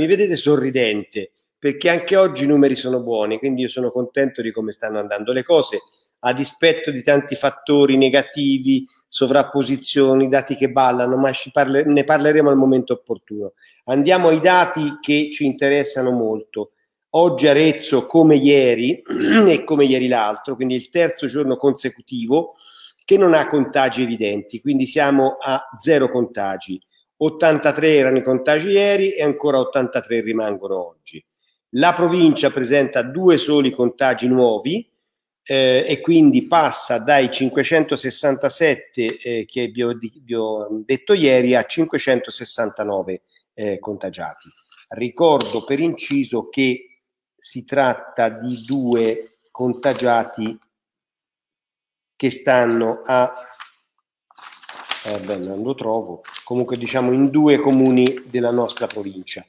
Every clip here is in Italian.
mi vedete sorridente perché anche oggi i numeri sono buoni, quindi io sono contento di come stanno andando le cose, a dispetto di tanti fattori negativi, sovrapposizioni, dati che ballano, ma parle, ne parleremo al momento opportuno. Andiamo ai dati che ci interessano molto. Oggi Arezzo, come ieri e come ieri l'altro, quindi il terzo giorno consecutivo, che non ha contagi evidenti, quindi siamo a zero contagi. 83 erano i contagi ieri e ancora 83 rimangono oggi. La provincia presenta due soli contagi nuovi eh, e quindi passa dai 567 eh, che vi ho, vi ho, detto ieri a 569 eh, contagiati. Ricordo per inciso che si tratta di due contagiati che stanno a eh, beh, non lo trovo, comunque diciamo in due comuni della nostra provincia.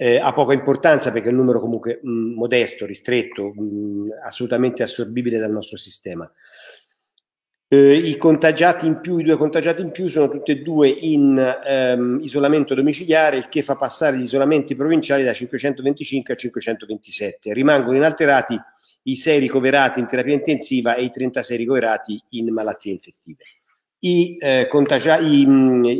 Eh, ha poca importanza perché è un numero comunque mh, modesto, ristretto, mh, assolutamente assorbibile dal nostro sistema. Eh, I contagiati in più, i due contagiati in più sono tutti e due in ehm, isolamento domiciliare, il che fa passare gli isolamenti provinciali da 525 a 527. Rimangono inalterati i 6 ricoverati in terapia intensiva e i 36 ricoverati in malattie infettive. I, eh, i,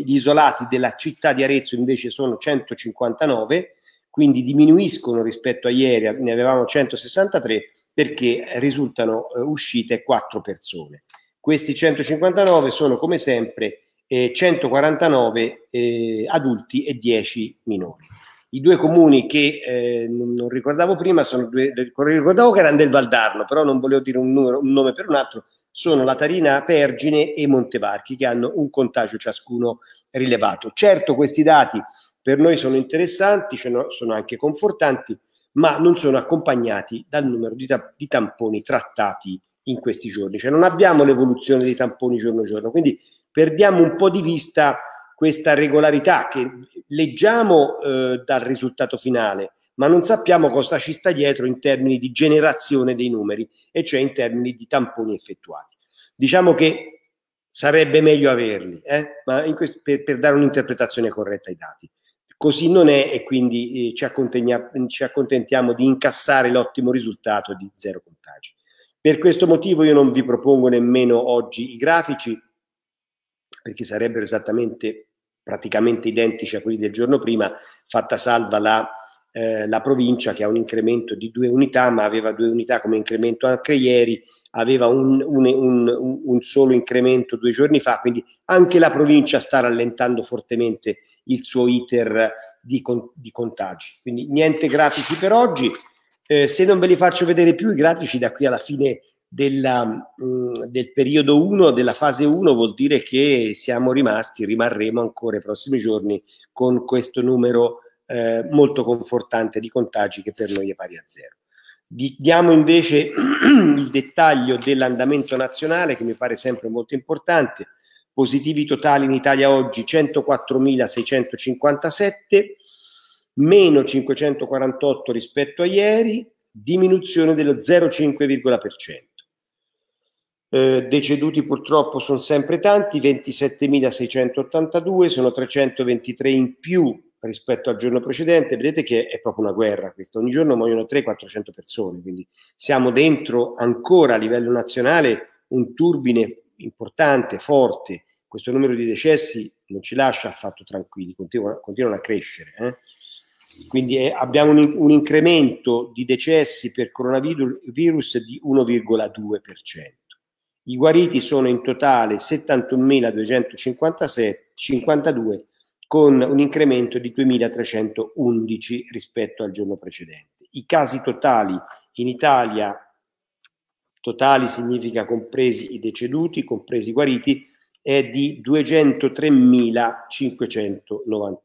gli isolati della città di Arezzo invece sono 159, quindi diminuiscono rispetto a ieri, ne avevamo 163 perché risultano eh, uscite 4 persone. Questi 159 sono come sempre eh, 149 eh, adulti e 10 minori. I due comuni che eh, non ricordavo prima sono due, ricordavo che erano del Valdarno, però non volevo dire un, numero, un nome per un altro, sono la Tarina Pergine e Montevarchi che hanno un contagio ciascuno rilevato. Certo questi dati per noi sono interessanti, sono anche confortanti, ma non sono accompagnati dal numero di, di tamponi trattati in questi giorni, cioè non abbiamo l'evoluzione dei tamponi giorno giorno, quindi perdiamo un po' di vista questa regolarità che leggiamo eh, dal risultato finale, ma non sappiamo cosa ci sta dietro in termini di generazione dei numeri, e cioè in termini di tamponi effettuati. Diciamo che sarebbe meglio averli, eh? questo, per, per, dare un'interpretazione corretta ai dati. Così non è e quindi eh, ci, ci accontentiamo di incassare l'ottimo risultato di zero contagi. Per questo motivo io non vi propongo nemmeno oggi i grafici, perché sarebbero esattamente praticamente identici a quelli del giorno prima, fatta salva la, eh, la provincia che ha un incremento di due unità, ma aveva due unità come incremento anche ieri, aveva un, un, un, un, solo incremento due giorni fa, quindi anche la provincia sta rallentando fortemente il suo iter di, di contagi. Quindi niente grafici per oggi. Eh, se non ve li faccio vedere più i grafici da qui alla fine della, mh, mm, del periodo 1, della fase 1, vuol dire che siamo rimasti, rimarremo ancora i prossimi giorni con questo numero eh, molto confortante di contagi che per noi è pari a zero. Diamo invece il dettaglio dell'andamento nazionale che mi pare sempre molto importante. Positivi totali in Italia oggi 104.657, meno 548 rispetto a ieri, diminuzione dello 0,5%. Eh, deceduti purtroppo sono sempre tanti, 27.682, sono 323 in più rispetto al giorno precedente. Vedete che è proprio una guerra questa, ogni giorno muoiono 300-400 persone, quindi siamo dentro ancora a livello nazionale un turbine importante, forte. Questo numero di decessi non ci lascia affatto tranquilli, continuano, continuano a crescere. Eh? Quindi eh, abbiamo un, un, incremento di decessi per coronavirus di 1,2%. I guariti sono in totale 71.252 con un incremento di 2.311 rispetto al giorno precedente. I casi totali in Italia, totali significa compresi i deceduti, compresi i guariti, è di 203.591,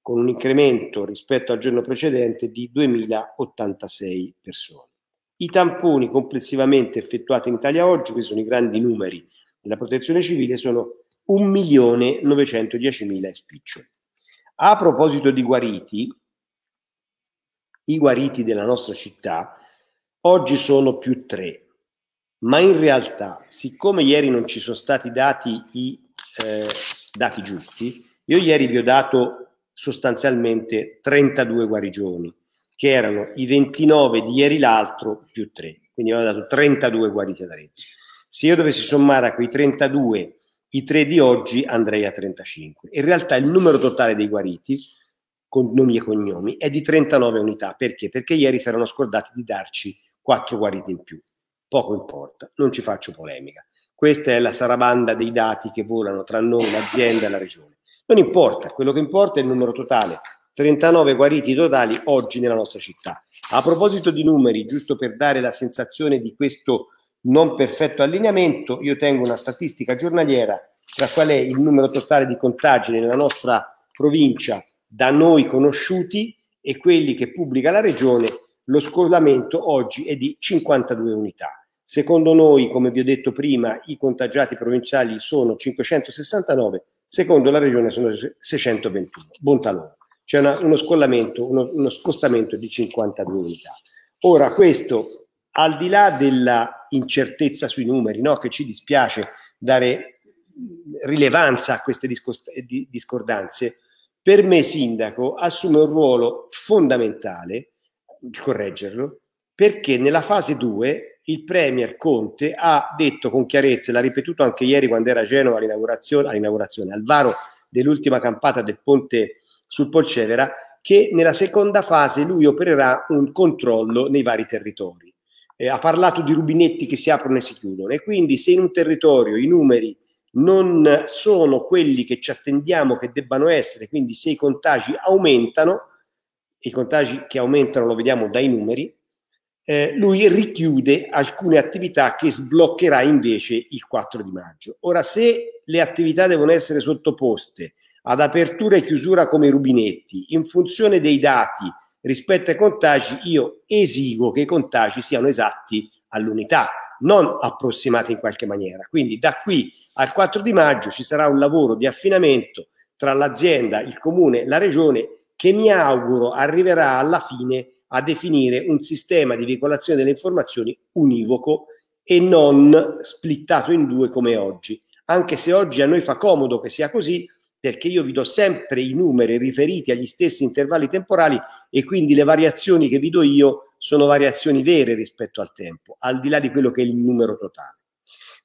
con un incremento rispetto al giorno precedente di 2.086 persone. I tamponi complessivamente effettuati in Italia oggi, questi sono i grandi numeri della protezione civile, sono 1.910.000 spiccioli. A proposito di guariti, i guariti della nostra città oggi sono più tre, ma in realtà, siccome ieri non ci sono stati dati i eh, dati giusti, io ieri vi ho dato sostanzialmente 32 guarigioni, che erano i 29 di ieri l'altro più 3, quindi aveva dato 32 guariti ad Arezzo. Se io dovessi sommare a quei 32 i 3 di oggi andrei a 35. In realtà il numero totale dei guariti, con nomi e cognomi, è di 39 unità. Perché? Perché ieri si erano scordati di darci 4 guariti in più. Poco importa, non ci faccio polemica. Questa è la sarabanda dei dati che volano tra noi, l'azienda e la regione. Non importa, quello che importa è il numero totale. 39 guariti totali oggi nella nostra città. A proposito di numeri, giusto per dare la sensazione di questo non perfetto allineamento, io tengo una statistica giornaliera tra qual è il numero totale di contagi nella nostra provincia da noi conosciuti e quelli che pubblica la regione. Lo scollamento oggi è di 52 unità. Secondo noi, come vi ho detto prima, i contagiati provinciali sono 569, secondo la regione sono 621. Bontalone. C'è una, uno scollamento, uno, uno scostamento di 52 unità. Ora, questo, al di là della incertezza sui numeri, no? che ci dispiace dare rilevanza a queste discordanze, per me sindaco assume un ruolo fondamentale, correggerlo, perché nella fase 2 il Premier Conte ha detto con chiarezza, l'ha ripetuto anche ieri quando era a Genova all'inaugurazione, all'inaugurazione al varo dell'ultima campata del ponte sul Polcevera, che nella seconda fase lui opererà un controllo nei vari territori. Eh, ha parlato di rubinetti che si aprono e si chiudono e quindi se in un territorio i numeri non sono quelli che ci attendiamo che debbano essere, quindi se i contagi aumentano, i contagi che aumentano lo vediamo dai numeri, eh, lui richiude alcune attività che sbloccherà invece il 4 di maggio. Ora, se le attività devono essere sottoposte ad apertura e chiusura come i rubinetti, in funzione dei dati rispetto ai contagi, io esigo che i contagi siano esatti all'unità, non approssimati in qualche maniera. Quindi da qui al 4 di maggio ci sarà un lavoro di affinamento tra l'azienda, il comune la regione che mi auguro arriverà alla fine a definire un sistema di veicolazione delle informazioni univoco e non splittato in due come oggi. Anche se oggi a noi fa comodo che sia così, perché io vi do sempre i numeri riferiti agli stessi intervalli temporali e quindi le variazioni che vi do io sono variazioni vere rispetto al tempo, al di là di quello che è il numero totale.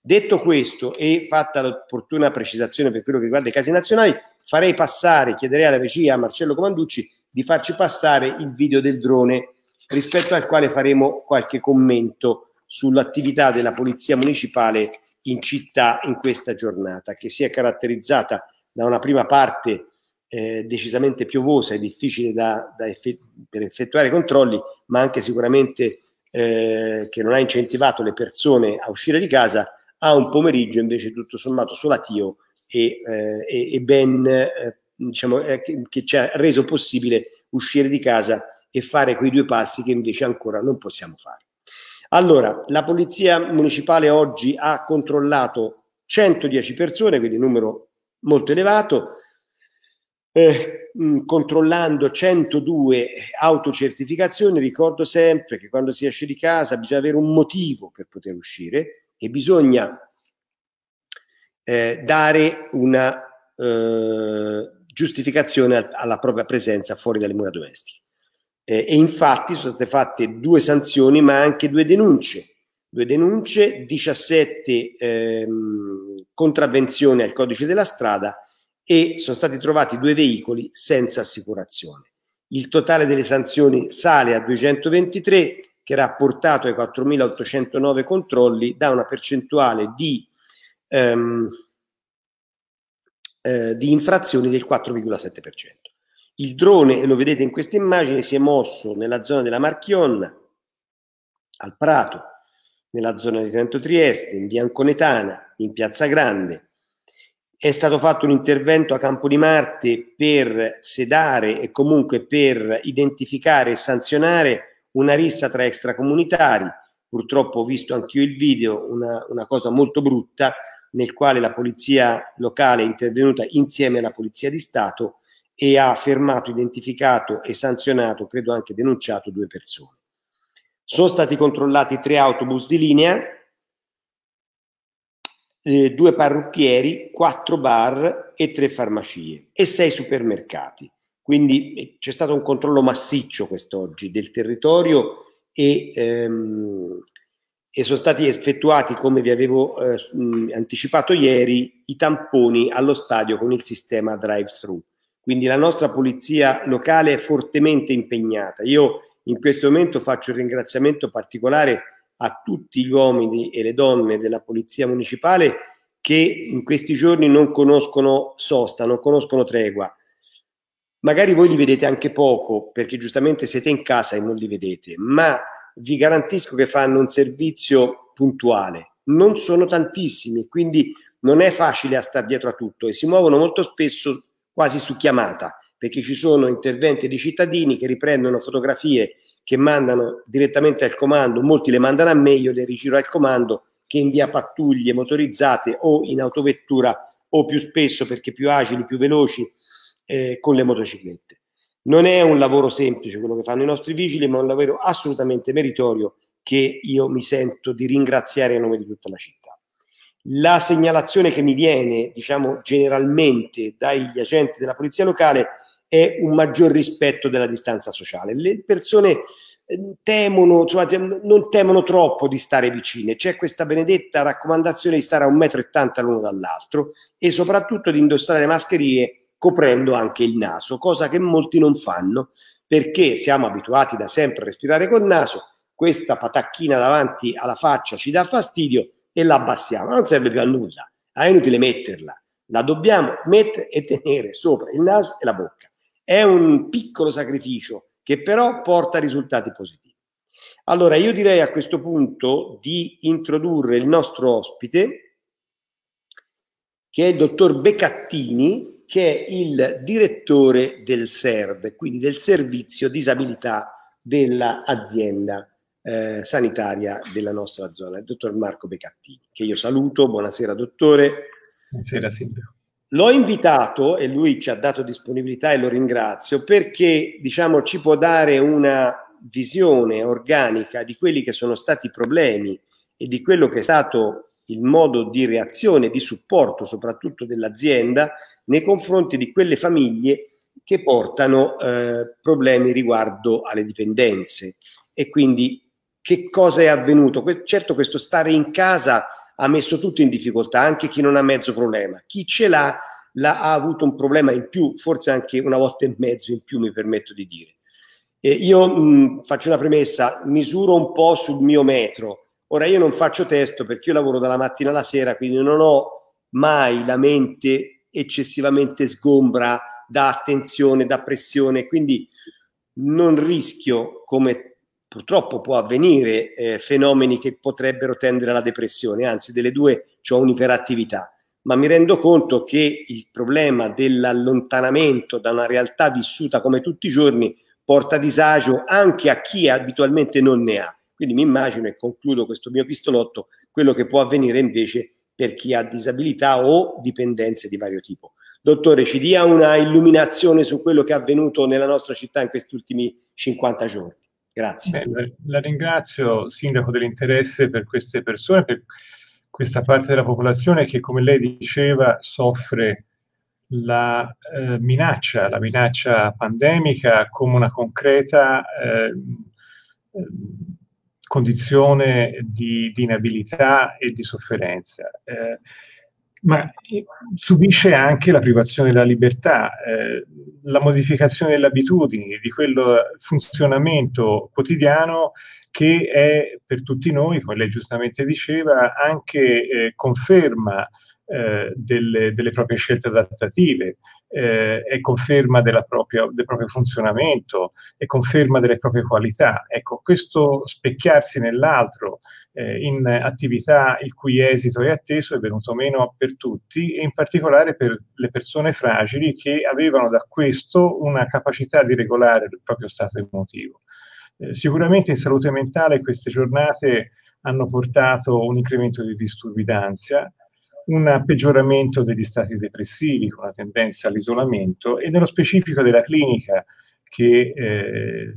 Detto questo e fatta l'opportuna precisazione per quello che riguarda i casi nazionali, farei passare, chiederei alla regia a Marcello Comanducci di farci passare il video del drone rispetto al quale faremo qualche commento sull'attività della Polizia Municipale in città in questa giornata, che si è caratterizzata da una prima parte eh, decisamente piovosa e difficile da, da effe per effettuare i controlli, ma anche sicuramente eh, che non ha incentivato le persone a uscire di casa, a un pomeriggio invece tutto sommato solatio e, eh, e, ben eh, diciamo, eh, che, che ci ha reso possibile uscire di casa e fare quei due passi che invece ancora non possiamo fare. Allora, la Polizia Municipale oggi ha controllato 110 persone, quindi numero molto elevato, eh, controllando 102 autocertificazioni. Ricordo sempre che quando si esce di casa bisogna avere un motivo per poter uscire e bisogna eh, dare una eh, giustificazione alla propria presenza fuori dalle mura domestiche. Eh, e infatti sono state fatte due sanzioni ma anche due denunce. Due denunce, 17 ehm, contravvenzioni al codice della strada e sono stati trovati due veicoli senza assicurazione. Il totale delle sanzioni sale a 223 che era portato ai 4.809 controlli da una percentuale di ehm, eh, di infrazioni del 4,7%. Il drone, lo vedete in questa immagine, si è mosso nella zona della Marchionna, al Prato, nella zona di Trento Trieste, in via Anconetana, in Piazza Grande. È stato fatto un intervento a Campo di Marte per sedare e comunque per identificare e sanzionare una rissa tra extracomunitari. Purtroppo ho visto anch'io il video, una, una cosa molto brutta, nel quale la polizia locale è intervenuta insieme alla polizia di Stato e ha fermato, identificato e sanzionato, credo anche denunciato, due persone. Sono stati controllati tre autobus di linea, eh, due parrucchieri, quattro bar e tre farmacie e sei supermercati. Quindi eh, c'è stato un controllo massiccio quest'oggi del territorio e, ehm, e sono stati effettuati, come vi avevo eh, anticipato ieri, i tamponi allo stadio con il sistema drive-thru. Quindi la nostra polizia locale è fortemente impegnata. Io in questo momento faccio un ringraziamento particolare a tutti gli uomini e le donne della polizia municipale che in questi giorni non conoscono sosta, non conoscono tregua. Magari voi li vedete anche poco perché giustamente siete in casa e non li vedete, ma vi garantisco che fanno un servizio puntuale. Non sono tantissimi, quindi non è facile a stare dietro a tutto e si muovono molto spesso quasi su chiamata, perché ci sono interventi di cittadini che riprendono fotografie che mandano direttamente al comando, molti le mandano a me, io le rigiro al comando che invia pattuglie motorizzate o in autovettura o più spesso perché più agili, più veloci eh, con le motociclette. Non è un lavoro semplice quello che fanno i nostri vigili, ma è un lavoro assolutamente meritorio che io mi sento di ringraziare a nome di tutta la città. La segnalazione che mi viene, diciamo, generalmente dagli agenti della polizia locale è un maggior rispetto della distanza sociale. Le persone eh, temono, insomma, non temono troppo di stare vicine. C'è questa benedetta raccomandazione di stare a un metro e ottanta l'uno dall'altro e soprattutto di indossare le mascherine coprendo anche il naso, cosa che molti non fanno perché siamo abituati da sempre a respirare col naso, questa patacchina davanti alla faccia ci dà fastidio e la abbassiamo, non serve più a nulla, è inutile metterla, la dobbiamo mettere e tenere sopra il naso e la bocca. È un piccolo sacrificio che però porta risultati positivi. Allora io direi a questo punto di introdurre il nostro ospite, che è il dottor Becattini, che è il direttore del SERD, quindi del servizio disabilità dell'azienda eh, sanitaria della nostra zona, il dottor Marco Becattini, che io saluto. Buonasera dottore. Buonasera Silvio. L'ho invitato e lui ci ha dato disponibilità e lo ringrazio perché diciamo, ci può dare una visione organica di quelli che sono stati i problemi e di quello che è stato il modo di reazione, di supporto soprattutto dell'azienda nei confronti di quelle famiglie che portano eh, problemi riguardo alle dipendenze e quindi che cosa è avvenuto? certo questo stare in casa ha messo tutti in difficoltà, anche chi non ha mezzo problema. Chi ce l'ha, l'ha ha avuto un problema in più, forse anche una volta e mezzo in più, mi permetto di dire. Eh, io mh, faccio una premessa, misuro un po' sul mio metro, Ora io non faccio testo perché io lavoro dalla mattina alla sera, quindi non ho mai la mente eccessivamente sgombra da attenzione, da pressione, quindi non rischio, come purtroppo può avvenire, eh, fenomeni che potrebbero tendere alla depressione, anzi delle due ho un'iperattività, ma mi rendo conto che il problema dell'allontanamento da una realtà vissuta come tutti i giorni porta disagio anche a chi abitualmente non ne ha quindi mi immagino, e concludo questo mio pistolotto, quello che può avvenire invece per chi ha disabilità o dipendenze di vario tipo. Dottore, ci dia una illuminazione su quello che è avvenuto nella nostra città in questi ultimi 50 giorni. Grazie. Beh, la ringrazio, Sindaco, dell'interesse per queste persone, per questa parte della popolazione che, come lei diceva, soffre la eh, minaccia, la minaccia pandemica come una concreta eh, condizione di, di, inabilità e di sofferenza. Eh, ma subisce anche la privazione della libertà, eh, la modificazione delle abitudini, di quel funzionamento quotidiano che è per tutti noi, come lei giustamente diceva, anche eh, conferma eh, delle, delle, proprie scelte adattative, eh, è conferma propria, del proprio funzionamento, è conferma delle proprie qualità. Ecco, questo specchiarsi nell'altro eh, in attività il cui esito è atteso è venuto meno per tutti e in particolare per le persone fragili che avevano da questo una capacità di regolare il proprio stato emotivo. Eh, sicuramente in salute mentale queste giornate hanno portato un incremento di disturbi d'ansia, un peggioramento degli stati depressivi con una tendenza all'isolamento e nello specifico della clinica che eh,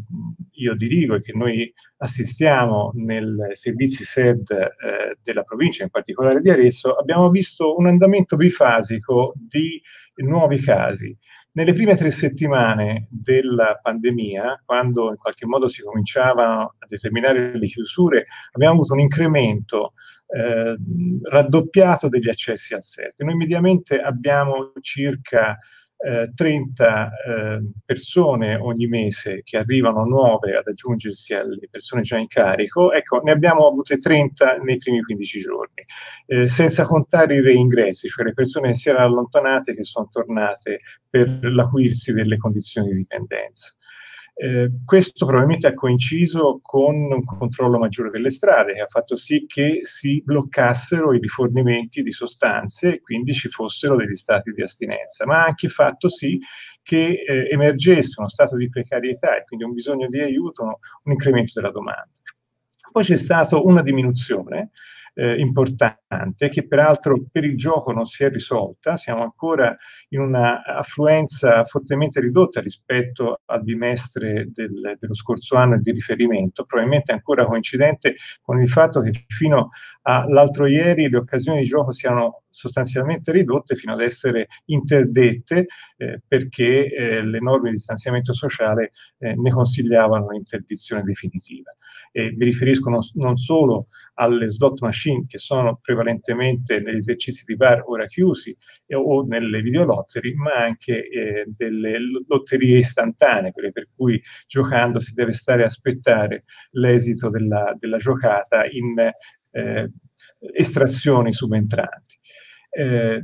io dirigo e che noi assistiamo nei servizi SED eh, della provincia, in particolare di Arezzo, abbiamo visto un andamento bifasico di nuovi casi. Nelle prime tre settimane della pandemia, quando in qualche modo si cominciavano a determinare le chiusure, abbiamo avuto un incremento eh, raddoppiato degli accessi al set. Noi mediamente abbiamo circa eh, 30 eh, persone ogni mese che arrivano nuove ad aggiungersi alle persone già in carico, ecco, ne abbiamo avute 30 nei primi 15 giorni, eh, senza contare i reingressi, cioè le persone che si erano allontanate che sono tornate per l'acuirsi delle condizioni di dipendenza. Eh, questo probabilmente ha coinciso con un controllo maggiore delle strade che ha fatto sì che si bloccassero i rifornimenti di sostanze e quindi ci fossero degli stati di astinenza, ma ha anche fatto sì che eh, emergesse uno stato di precarietà e quindi un bisogno di aiuto, un incremento della domanda. Poi c'è stata una diminuzione eh, importante che peraltro per il gioco non si è risolta, siamo ancora in una affluenza fortemente ridotta rispetto al bimestre del, dello scorso anno di riferimento, probabilmente ancora coincidente con il fatto che fino all'altro ieri le occasioni di gioco siano sostanzialmente ridotte fino ad essere interdette eh, perché eh, le norme di distanziamento sociale eh, ne consigliavano l'interdizione definitiva. E mi riferisco non, non solo alle slot machine che sono prevalentemente negli esercizi di bar ora chiusi eh, o nelle videolottery, ma anche eh, delle lotterie istantanee, quelle per cui giocando si deve stare a aspettare l'esito della, della giocata in eh, estrazioni subentranti. Eh,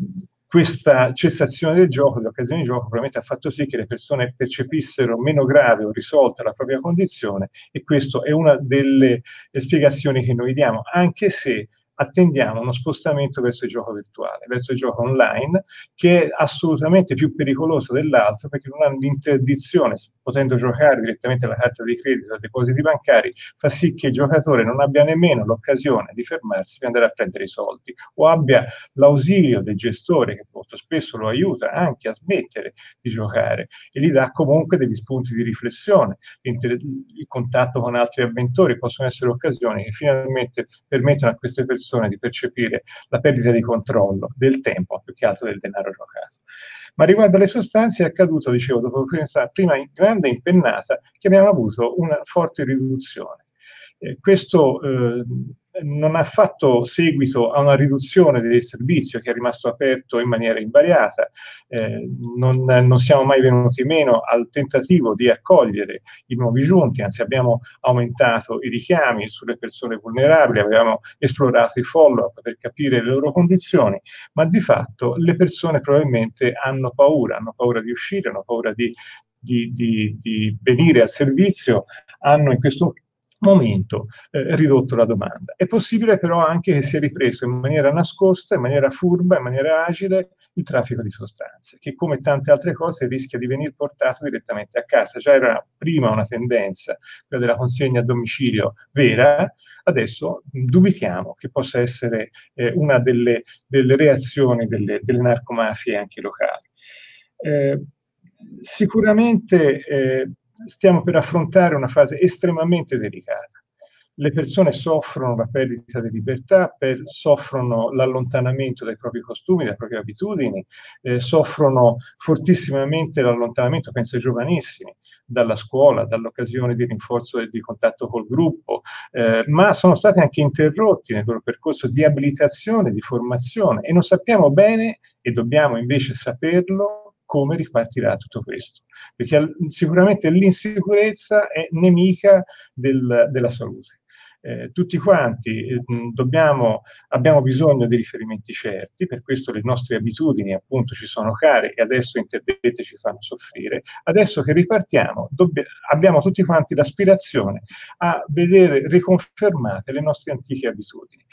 questa cessazione del gioco, delle occasioni di gioco, probabilmente ha fatto sì che le persone percepissero meno grave o risolta la propria condizione e questa è una delle spiegazioni che noi diamo, anche se attendiamo uno spostamento verso il gioco virtuale, verso il gioco online, che è assolutamente più pericoloso dell'altro perché non hanno l'interdizione, potendo giocare direttamente alla carta di credito, ai depositi bancari, fa sì che il giocatore non abbia nemmeno l'occasione di fermarsi e andare a prendere i soldi o abbia l'ausilio del gestore che molto spesso lo aiuta anche a smettere di giocare e gli dà comunque degli spunti di riflessione. Il contatto con altri avventori possono essere occasioni che finalmente permettono a queste persone di percepire la perdita di controllo del tempo, più che altro del denaro giocato. Ma riguardo alle sostanze è accaduto, dicevo, dopo questa prima grande impennata, che abbiamo avuto una forte riduzione. Eh, questo eh, non ha fatto seguito a una riduzione del servizio che è rimasto aperto in maniera invariata, eh, non, non, siamo mai venuti meno al tentativo di accogliere i nuovi giunti, anzi abbiamo aumentato i richiami sulle persone vulnerabili, abbiamo esplorato i follow-up per capire le loro condizioni, ma di fatto le persone probabilmente hanno paura, hanno paura di uscire, hanno paura di, di, di, di venire al servizio, hanno in questo momento eh, ridotto la domanda. È possibile però anche che sia ripreso in maniera nascosta, in maniera furba, in maniera agile il traffico di sostanze, che come tante altre cose rischia di venire portato direttamente a casa. Già era prima una tendenza, quella della consegna a domicilio vera, adesso dubitiamo che possa essere eh, una delle, delle reazioni delle, delle, narcomafie anche locali. Eh, sicuramente eh, stiamo per affrontare una fase estremamente delicata. Le persone soffrono la perdita di libertà, per, soffrono l'allontanamento dai propri costumi, dalle proprie abitudini, eh, soffrono fortissimamente l'allontanamento, penso ai giovanissimi, dalla scuola, dall'occasione di rinforzo e di contatto col gruppo, eh, ma sono stati anche interrotti nel loro percorso di abilitazione, di formazione e non sappiamo bene, e dobbiamo invece saperlo, come ripartirà tutto questo. Perché sicuramente l'insicurezza è nemica del, della salute. Eh, tutti quanti eh, dobbiamo, abbiamo bisogno di riferimenti certi, per questo le nostre abitudini appunto ci sono care e adesso interdette ci fanno soffrire. Adesso che ripartiamo abbiamo tutti quanti l'aspirazione a vedere riconfermate le nostre antiche abitudini.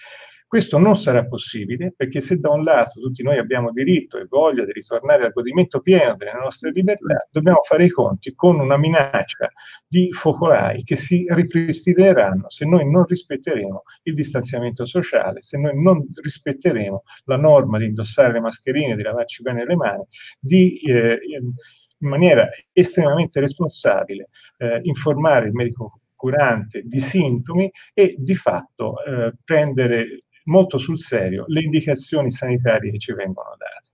Questo non sarà possibile perché se da un lato tutti noi abbiamo diritto e voglia di ritornare al godimento pieno delle nostre libertà, dobbiamo fare i conti con una minaccia di focolai che si ripristineranno se noi non rispetteremo il distanziamento sociale, se noi non rispetteremo la norma di indossare le mascherine, di lavarci bene le mani, di eh, in maniera estremamente responsabile eh, informare il medico curante di sintomi e di fatto eh, prendere molto sul serio le indicazioni sanitarie che ci vengono date.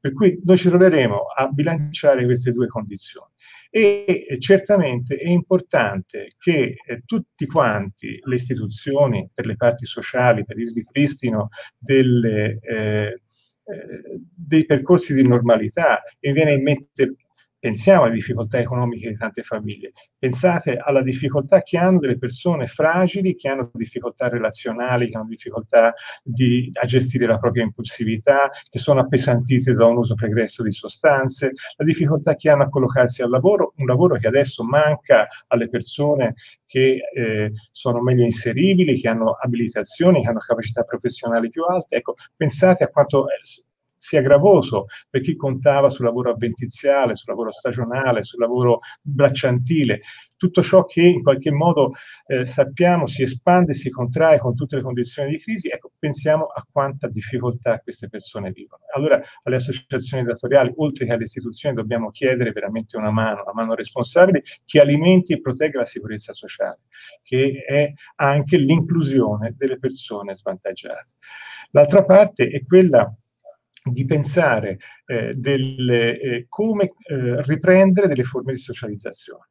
Per cui noi ci troveremo a bilanciare queste due condizioni. E certamente è importante che eh, tutti quanti le istituzioni per le parti sociali, per il ripristino delle, eh, eh, dei percorsi di normalità, e viene in mente Pensiamo alle difficoltà economiche di tante famiglie, pensate alla difficoltà che hanno delle persone fragili, che hanno difficoltà relazionali, che hanno difficoltà di, a gestire la propria impulsività, che sono appesantite da un uso pregresso di sostanze, la difficoltà che hanno a collocarsi al lavoro, un lavoro che adesso manca alle persone che eh, sono meglio inseribili, che hanno abilitazioni, che hanno capacità professionali più alte. Ecco, pensate a quanto sia gravoso per chi contava sul lavoro avventiziale, sul lavoro stagionale, sul lavoro bracciantile, tutto ciò che in qualche modo eh, sappiamo si espande, si contrae con tutte le condizioni di crisi, ecco, pensiamo a quanta difficoltà queste persone vivono. Allora alle associazioni datoriali, oltre che alle istituzioni, dobbiamo chiedere veramente una mano, una mano responsabile che alimenti e protegga la sicurezza sociale, che è anche l'inclusione delle persone svantaggiate. L'altra parte è quella di pensare eh, delle, eh, come eh, riprendere delle forme di socializzazione.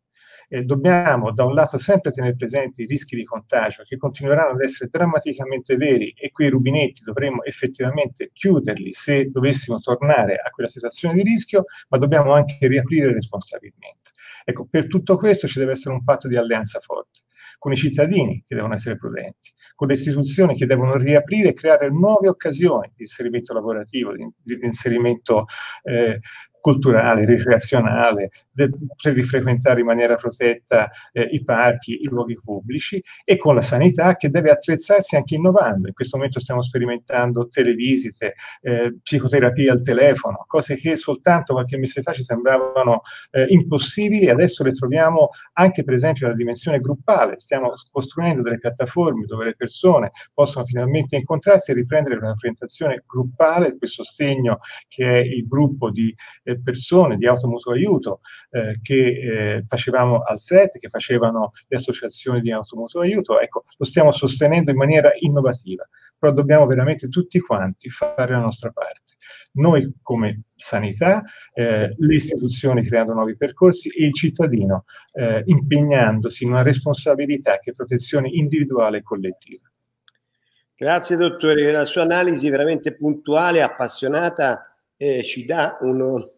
dobbiamo da un lato sempre tenere presenti i rischi di contagio che continueranno ad essere drammaticamente veri e quei rubinetti dovremmo effettivamente chiuderli se dovessimo tornare a quella situazione di rischio, ma dobbiamo anche riaprire responsabilmente. Ecco, per tutto questo ci deve essere un patto di alleanza forte con i cittadini che devono essere prudenti, con le istituzioni che devono riaprire e creare nuove occasioni di inserimento lavorativo, di, di inserimento eh, culturale, ricreazionale, per rifrequentare in maniera protetta eh, i parchi, i luoghi pubblici e con la sanità che deve attrezzarsi anche innovando. In questo momento stiamo sperimentando televisite, eh, psicoterapia al telefono, cose che soltanto qualche mese fa ci sembravano eh, impossibili e adesso le troviamo anche per esempio nella dimensione gruppale. Stiamo costruendo delle piattaforme dove le persone possono finalmente incontrarsi e riprendere una presentazione gruppale, questo sostegno che è il gruppo di eh, persone di automutuo aiuto eh, che eh, facevamo al SET, che facevano le associazioni di automutuo aiuto, ecco, lo stiamo sostenendo in maniera innovativa, però dobbiamo veramente tutti quanti fare la nostra parte. Noi come sanità, eh, le istituzioni creando nuovi percorsi e il cittadino eh, impegnandosi in una responsabilità che è protezione individuale e collettiva. Grazie dottore, la sua analisi veramente puntuale, appassionata, eh, ci dà uno,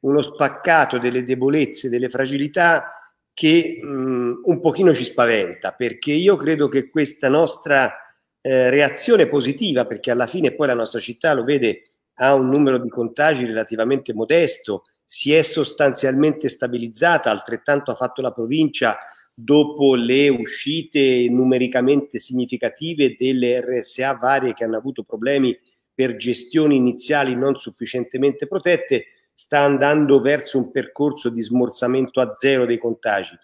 uno spaccato delle debolezze, delle fragilità che mh, un pochino ci spaventa, perché io credo che questa nostra eh, reazione positiva, perché alla fine poi la nostra città lo vede, ha un numero di contagi relativamente modesto, si è sostanzialmente stabilizzata, altrettanto ha fatto la provincia dopo le uscite numericamente significative delle RSA varie che hanno avuto problemi per gestioni iniziali non sufficientemente protette, sta andando verso un percorso di smorzamento a zero dei contagi.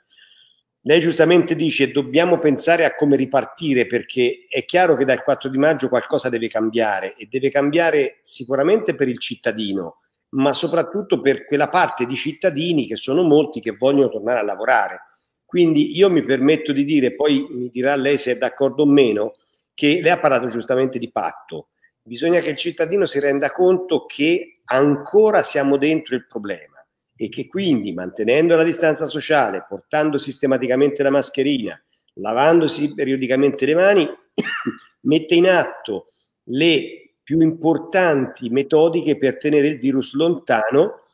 Lei giustamente dice dobbiamo pensare a come ripartire perché è chiaro che dal 4 di maggio qualcosa deve cambiare e deve cambiare sicuramente per il cittadino, ma soprattutto per quella parte di cittadini che sono molti che vogliono tornare a lavorare. Quindi io mi permetto di dire, poi mi dirà lei se è d'accordo o meno, che lei ha parlato giustamente di patto. Bisogna che il cittadino si renda conto che ancora siamo dentro il problema e che quindi mantenendo la distanza sociale, portando sistematicamente la mascherina, lavandosi periodicamente le mani, mette in atto le più importanti metodiche per tenere il virus lontano,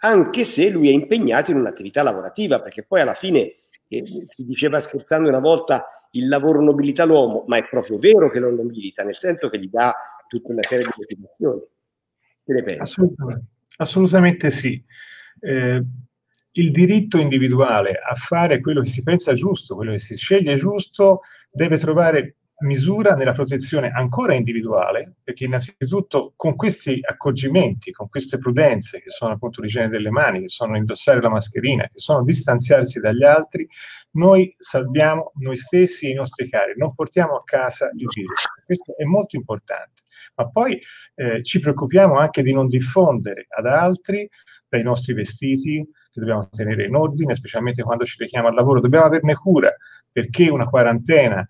anche se lui è impegnato in un'attività lavorativa, perché poi alla fine eh, si diceva scherzando una volta il lavoro nobilita l'uomo, ma è proprio vero che lo nobilita, nel senso che gli dà tutta una serie di motivazioni. Che ne pensi? Assolutamente, assolutamente sì. Eh, il diritto individuale a fare quello che si pensa giusto, quello che si sceglie giusto, deve trovare misura nella protezione ancora individuale, perché innanzitutto con questi accorgimenti, con queste prudenze, che sono appunto l'igiene delle mani, che sono indossare la mascherina, che sono distanziarsi dagli altri, noi salviamo noi stessi e i nostri cari, non portiamo a casa il virus. Questo è molto importante ma poi eh, ci preoccupiamo anche di non diffondere ad altri dai nostri vestiti che dobbiamo tenere in ordine, specialmente quando ci richiamo al lavoro, dobbiamo averne cura perché una quarantena,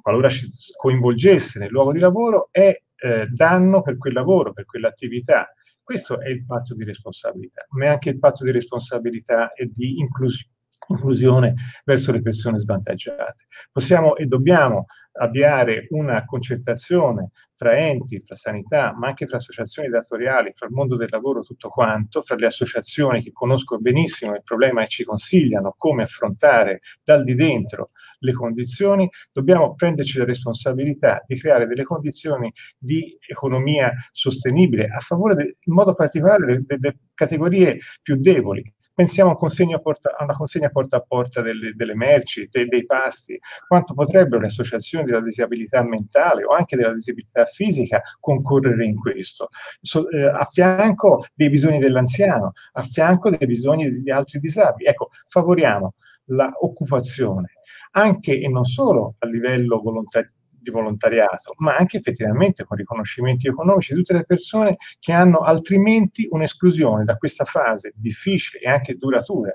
qualora ci coinvolgesse nel luogo di lavoro, è eh, danno per quel lavoro, per quell'attività. Questo è il patto di responsabilità, ma è anche il patto di responsabilità e di inclusione inclusione verso le persone svantaggiate. Possiamo e dobbiamo avviare una concertazione tra enti, tra sanità, ma anche tra associazioni datoriali, fra il mondo del lavoro tutto quanto, fra le associazioni che conosco benissimo il problema e ci consigliano come affrontare dal di dentro le condizioni, dobbiamo prenderci la responsabilità di creare delle condizioni di economia sostenibile a favore, de, in modo particolare, delle categorie più deboli, Pensiamo a, consegna porta, a una consegna porta a porta delle, delle merci, dei, dei, pasti, quanto potrebbero le associazioni della disabilità mentale o anche della disabilità fisica concorrere in questo, so, eh, a fianco dei bisogni dell'anziano, a fianco dei bisogni di altri disabili. Ecco, favoriamo l'occupazione anche e non solo a livello volontario di volontariato, ma anche effettivamente con riconoscimenti economici di tutte le persone che hanno altrimenti un'esclusione da questa fase difficile e anche duratura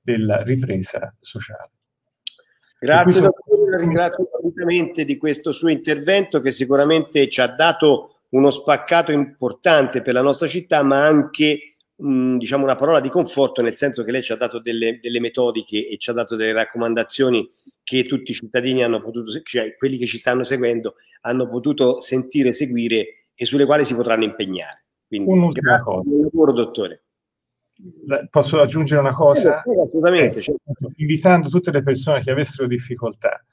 della ripresa sociale. Grazie dottore, ringrazio pubblicamente di questo suo intervento che sicuramente ci ha dato uno spaccato importante per la nostra città, ma anche mh, diciamo una parola di conforto, nel senso che lei ci ha dato delle, delle metodiche e ci ha dato delle raccomandazioni che tutti i cittadini hanno potuto, cioè quelli che ci stanno seguendo, hanno potuto sentire, seguire e sulle quali si potranno impegnare. Quindi, Un'ultima cosa. Buon lavoro, dottore. Posso aggiungere una cosa? Sì, assolutamente. Eh, certo. Invitando tutte le persone che avessero difficoltà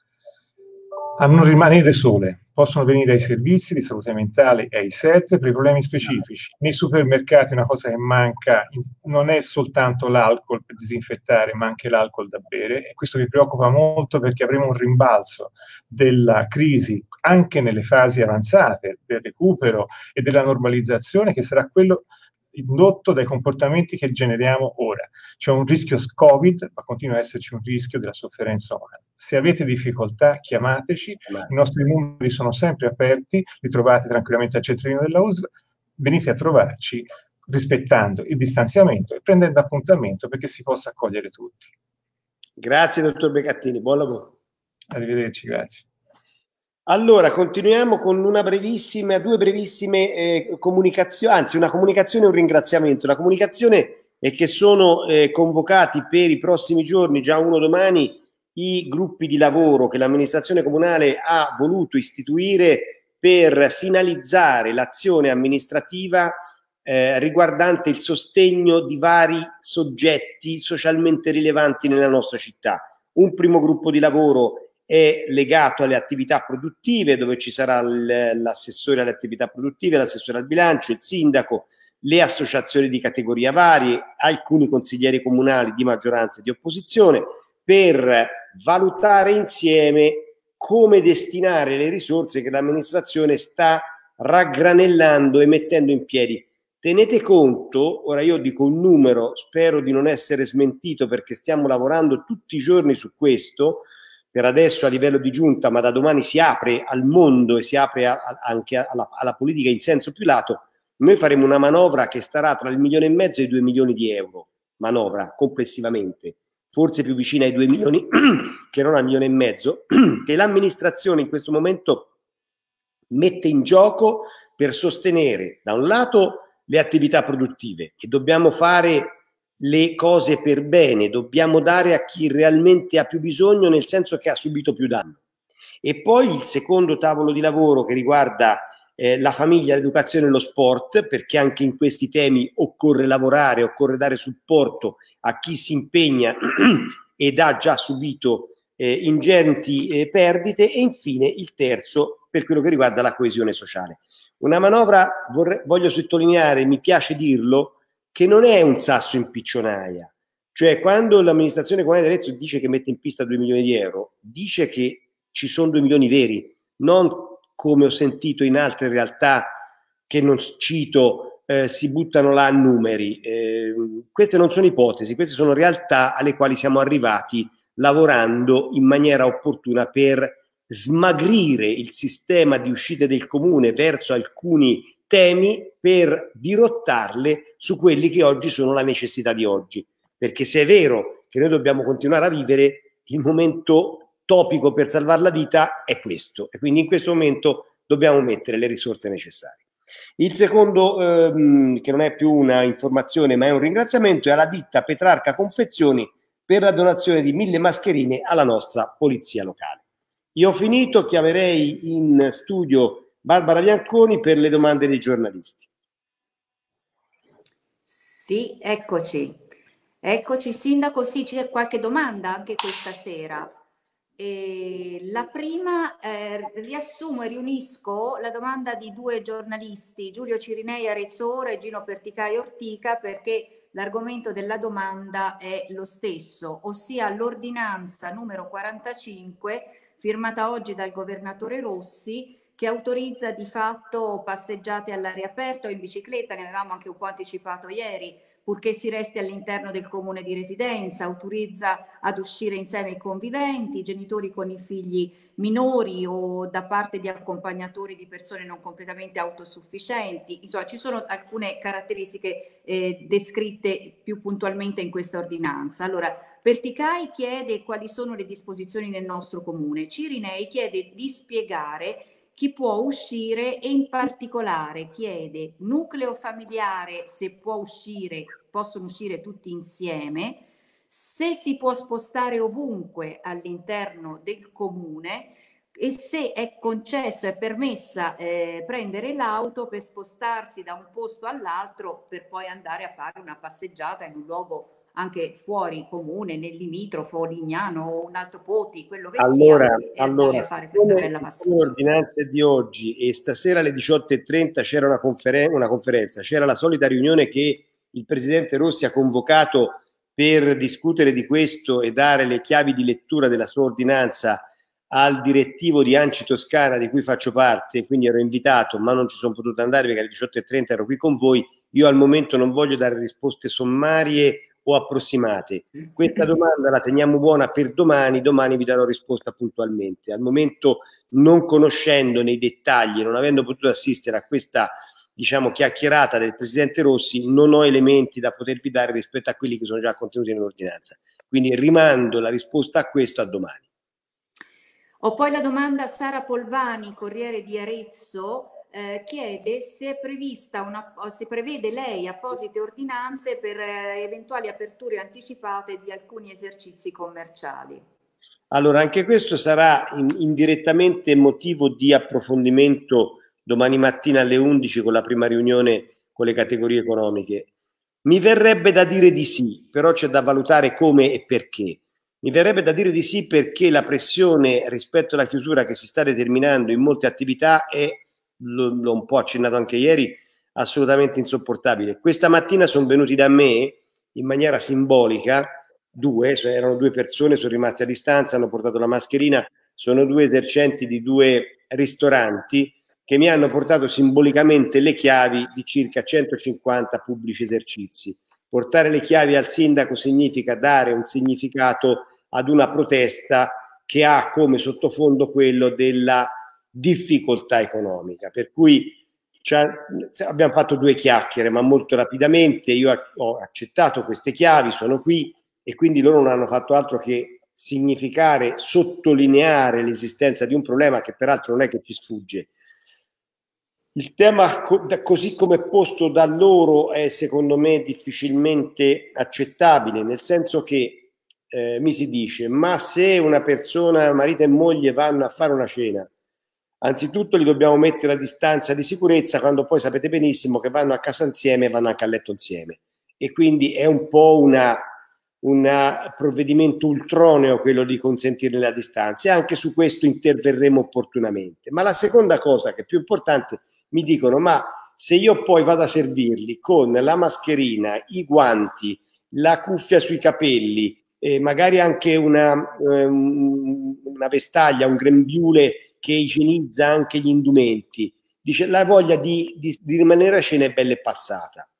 a non rimanere sole. Possono venire ai servizi di salute mentale e ai SERT per i problemi specifici. Nei supermercati una cosa che manca non è soltanto l'alcol per disinfettare, ma anche l'alcol da bere e questo mi preoccupa molto perché avremo un rimbalzo della crisi anche nelle fasi avanzate del recupero e della normalizzazione che sarà quello indotto dai comportamenti che generiamo ora. C'è un rischio Covid, ma continua ad esserci un rischio della sofferenza umana. Se avete difficoltà, chiamateci, i nostri numeri sono sempre aperti, li trovate tranquillamente al centrino della USL, venite a trovarci rispettando il distanziamento e prendendo appuntamento perché si possa accogliere tutti. Grazie dottor Becattini, buon lavoro. Arrivederci, grazie. Allora, continuiamo con una brevissima, due brevissime eh, comunicazioni, anzi una comunicazione e un ringraziamento. La comunicazione è che sono eh, convocati per i prossimi giorni, già uno domani, i gruppi di lavoro che l'amministrazione comunale ha voluto istituire per finalizzare l'azione amministrativa eh, riguardante il sostegno di vari soggetti socialmente rilevanti nella nostra città. Un primo gruppo di lavoro è legato alle attività produttive, dove ci sarà l'assessore alle attività produttive, l'assessore al bilancio, il sindaco, le associazioni di categoria varie, alcuni consiglieri comunali di maggioranza e di opposizione, per valutare insieme come destinare le risorse che l'amministrazione sta raggranellando e mettendo in piedi. Tenete conto, ora io dico un numero, spero di non essere smentito perché stiamo lavorando tutti i giorni su questo, per adesso a livello di giunta, ma da domani si apre al mondo e si apre a, a, anche alla, alla, politica in senso più lato, noi faremo una manovra che starà tra il milione e mezzo e i due milioni di euro, manovra complessivamente, forse più vicina ai due milioni che non al milione e mezzo, che l'amministrazione in questo momento mette in gioco per sostenere da un lato le attività produttive e dobbiamo fare le cose per bene, dobbiamo dare a chi realmente ha più bisogno, nel senso che ha subito più danno. E poi il secondo tavolo di lavoro che riguarda eh, la famiglia, l'educazione e lo sport, perché anche in questi temi occorre lavorare, occorre dare supporto a chi si impegna ed ha già subito eh, ingenti eh, perdite. E infine il terzo per quello che riguarda la coesione sociale. Una manovra, vorrei, voglio sottolineare, mi piace dirlo, che non è un sasso in piccionaia. Cioè, quando l'amministrazione comunale di Arezzo dice che mette in pista 2 milioni di euro, dice che ci sono 2 milioni veri, non come ho sentito in altre realtà che non cito, eh, si buttano là numeri. Eh, queste non sono ipotesi, queste sono realtà alle quali siamo arrivati lavorando in maniera opportuna per smagrire il sistema di uscite del comune verso alcuni temi per dirottarle su quelli che oggi sono la necessità di oggi. Perché se è vero che noi dobbiamo continuare a vivere, il momento topico per salvare la vita è questo. E quindi in questo momento dobbiamo mettere le risorse necessarie. Il secondo, ehm, che non è più una informazione ma è un ringraziamento, è alla ditta Petrarca Confezioni per la donazione di mille mascherine alla nostra polizia locale. Io ho finito, chiamerei in studio Barbara Bianconi per le domande dei giornalisti. Sì, eccoci. Eccoci, Sindaco, sì, c'è qualche domanda anche questa sera. E la prima, eh, riassumo e riunisco la domanda di due giornalisti, Giulio Cirinei Arezzore e Gino Perticai Ortica, perché l'argomento della domanda è lo stesso, ossia l'ordinanza numero 45 firmata oggi dal governatore Rossi che autorizza di fatto passeggiate all'aria aperta o in bicicletta, ne avevamo anche un po' anticipato ieri, purché si resti all'interno del comune di residenza, autorizza ad uscire insieme i conviventi, i genitori con i figli minori o da parte di accompagnatori di persone non completamente autosufficienti. Insomma, ci sono alcune caratteristiche eh, descritte più puntualmente in questa ordinanza. Allora, Perticai chiede quali sono le disposizioni nel nostro comune, Cirinei chiede di spiegare chi può uscire e in particolare chiede nucleo familiare se può uscire, possono uscire tutti insieme, se si può spostare ovunque all'interno del comune e se è concesso, è permessa eh, prendere l'auto per spostarsi da un posto all'altro per poi andare a fare una passeggiata in un luogo anche fuori comune, nel limitrofo, Lignano o un altro Poti, quello che allora, sia, allora, fare questa bella passeggiata. Le ordinanze di oggi e stasera alle 18.30 c'era una, conferen- una conferenza, c'era la solita riunione che il Presidente Rossi ha convocato per discutere di questo e dare le chiavi di lettura della sua ordinanza al direttivo di Anci Toscana di cui faccio parte, quindi ero invitato ma non ci sono potuto andare perché alle 18.30 ero qui con voi. Io al momento non voglio dare risposte sommarie o approssimate. Questa domanda la teniamo buona per domani, domani vi darò risposta puntualmente. Al momento non conoscendo nei dettagli, non avendo potuto assistere a questa diciamo chiacchierata del Presidente Rossi, non ho elementi da potervi dare rispetto a quelli che sono già contenuti nell'ordinanza. Quindi rimando la risposta a questo a domani. Ho poi la domanda a Sara Polvani, Corriere di Arezzo eh, chiede se, una, se, prevede lei apposite ordinanze per eh, eventuali aperture anticipate di alcuni esercizi commerciali. Allora, anche questo sarà in, indirettamente motivo di approfondimento domani mattina alle 11 con la prima riunione con le categorie economiche. Mi verrebbe da dire di sì, però c'è da valutare come e perché. Mi verrebbe da dire di sì perché la pressione rispetto alla chiusura che si sta determinando in molte attività è l'ho un po' accennato anche ieri, assolutamente insopportabile. Questa mattina sono venuti da me in maniera simbolica due, erano due persone, sono rimasti a distanza, hanno portato la mascherina, sono due esercenti di due ristoranti che mi hanno portato simbolicamente le chiavi di circa 150 pubblici esercizi. Portare le chiavi al sindaco significa dare un significato ad una protesta che ha come sottofondo quello della difficoltà economica. Per cui cioè, abbiamo fatto due chiacchiere, ma molto rapidamente io ho accettato queste chiavi, sono qui e quindi loro non hanno fatto altro che significare, sottolineare l'esistenza di un problema che peraltro non è che ci sfugge. Il tema così come posto da loro è secondo me difficilmente accettabile, nel senso che eh, mi si dice, ma se una persona, marito e moglie, vanno a fare una cena, Anzitutto li dobbiamo mettere a distanza di sicurezza quando poi sapete benissimo che vanno a casa insieme e vanno anche a letto insieme. E quindi è un po' un provvedimento ultroneo quello di consentire la distanza e anche su questo interverremo opportunamente. Ma la seconda cosa che è più importante, mi dicono, ma se io poi vado a servirli con la mascherina, i guanti, la cuffia sui capelli, e magari anche una, um, una vestaglia, un grembiule che igienizza anche gli indumenti. Dice la voglia di, di, di rimanere a cena è bella e passata.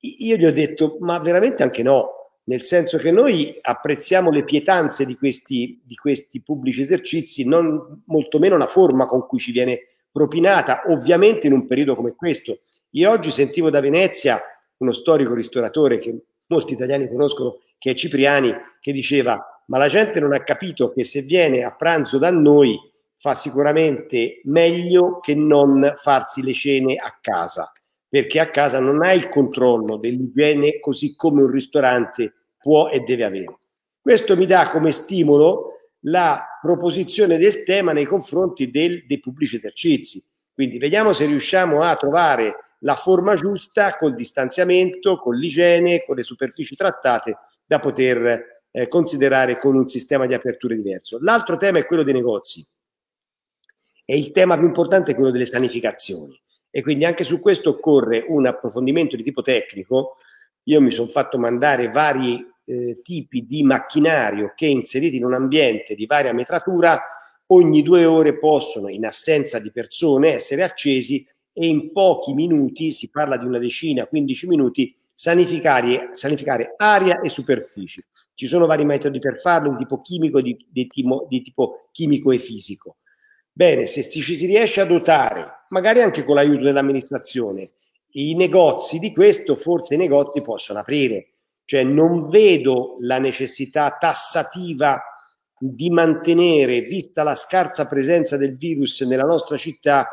Io gli ho detto, ma veramente anche no, nel senso che noi apprezziamo le pietanze di questi, di questi pubblici esercizi, non molto meno la forma con cui ci viene propinata, ovviamente in un periodo come questo. Io oggi sentivo da Venezia uno storico ristoratore che molti italiani conoscono, che è Cipriani, che diceva, ma la gente non ha capito che se viene a pranzo da noi fa sicuramente meglio che non farsi le cene a casa, perché a casa non hai il controllo dell'igiene così come un ristorante può e deve avere. Questo mi dà come stimolo la proposizione del tema nei confronti del, dei pubblici esercizi. Quindi vediamo se riusciamo a trovare la forma giusta col distanziamento, con l'igiene, con le superfici trattate da poter eh, considerare con un sistema di aperture diverso. L'altro tema è quello dei negozi e il tema più importante è quello delle sanificazioni e quindi anche su questo occorre un approfondimento di tipo tecnico. Io mi sono fatto mandare vari eh, tipi di macchinario che inseriti in un ambiente di varia metratura ogni due ore possono, in assenza di persone, essere accesi e in pochi minuti, si parla di una decina, 15 minuti, sanificare, sanificare aria e superfici. Ci sono vari metodi per farlo, di tipo chimico, di, di, di tipo chimico e fisico. Bene, se ci si riesce a dotare, magari anche con l'aiuto dell'amministrazione, i negozi di questo, forse i negozi possono aprire. Cioè non vedo la necessità tassativa di mantenere, vista la scarsa presenza del virus nella nostra città,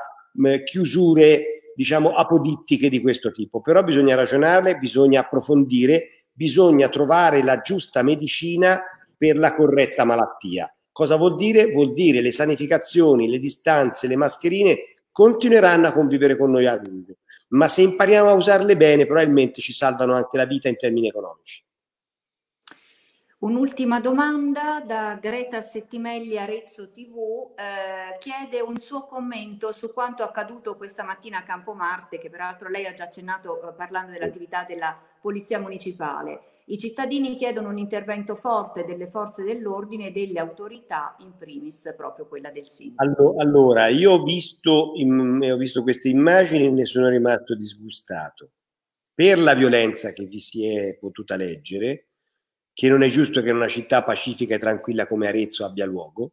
chiusure diciamo apodittiche di questo tipo. Però bisogna ragionarle, bisogna approfondire, bisogna trovare la giusta medicina per la corretta malattia. Cosa vuol dire? Vuol dire le sanificazioni, le distanze, le mascherine continueranno a convivere con noi a lungo, ma se impariamo a usarle bene probabilmente ci salvano anche la vita in termini economici. Un'ultima domanda da Greta Settimelli Arezzo TV, eh, chiede un suo commento su quanto accaduto questa mattina a Campomarte, che peraltro lei ha già accennato eh, parlando dell'attività della Polizia Municipale. I cittadini chiedono un intervento forte delle forze dell'ordine e delle autorità, in primis proprio quella del sindaco. Allora, io ho visto, ho visto queste immagini e ne sono rimasto disgustato. Per la violenza che vi si è potuta leggere, che non è giusto che in una città pacifica e tranquilla come Arezzo abbia luogo,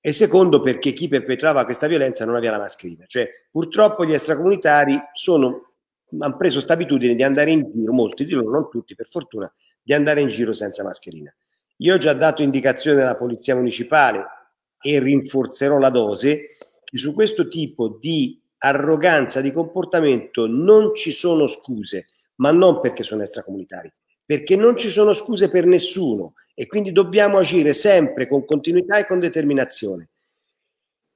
e secondo perché chi perpetrava questa violenza non aveva la mascherina. Cioè, purtroppo gli extracomunitari sono, hanno preso questa abitudine di andare in giro, molti di loro, non tutti per fortuna, di andare in giro senza mascherina. Io ho già dato indicazione alla Polizia Municipale e rinforzerò la dose che su questo tipo di arroganza di comportamento non ci sono scuse, ma non perché sono extracomunitari, perché non ci sono scuse per nessuno e quindi dobbiamo agire sempre con continuità e con determinazione.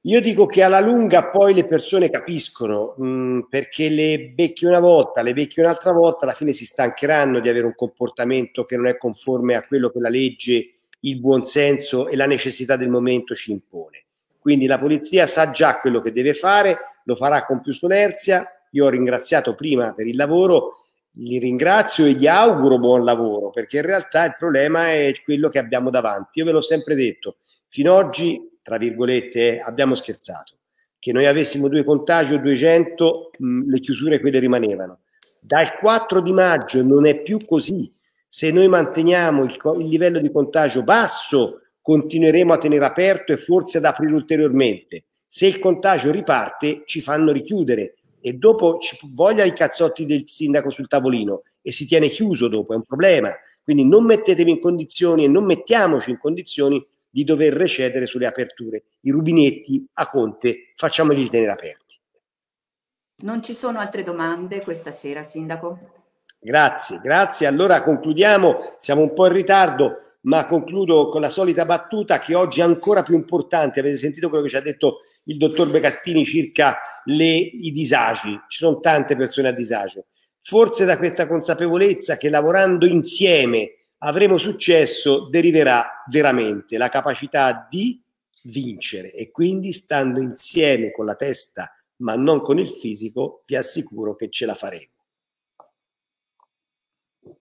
Io dico che alla lunga poi le persone capiscono mh, mm, perché le becchi una volta, le becchi un'altra volta, alla fine si stancheranno di avere un comportamento che non è conforme a quello che la legge, il buonsenso e la necessità del momento ci impone. Quindi la polizia sa già quello che deve fare, lo farà con più solerzia. Io ho ringraziato prima per il lavoro li ringrazio e gli auguro buon lavoro perché in realtà il problema è quello che abbiamo davanti. Io ve l'ho sempre detto, fino ad oggi, tra virgolette, abbiamo scherzato. Che noi avessimo due contagi o 200, mh, le chiusure quelle rimanevano. Dal 4 di maggio non è più così. Se noi manteniamo il, il livello di contagio basso, continueremo a tenere aperto e forse ad aprire ulteriormente. Se il contagio riparte, ci fanno richiudere e dopo ci voglia i cazzotti del sindaco sul tavolino e si tiene chiuso dopo, è un problema. Quindi non mettetevi in condizioni e non mettiamoci in condizioni di dover recedere sulle aperture. I rubinetti a Conte facciamoli tenere aperti. Non ci sono altre domande questa sera, Sindaco? Grazie, grazie. Allora concludiamo, siamo un po' in ritardo ma concludo con la solita battuta che oggi è ancora più importante. Avete sentito quello che ci ha detto il dottor Becattini circa le, i disagi. Ci sono tante persone a disagio. Forse da questa consapevolezza che lavorando insieme avremo successo deriverà veramente la capacità di vincere e quindi stando insieme con la testa ma non con il fisico vi assicuro che ce la faremo.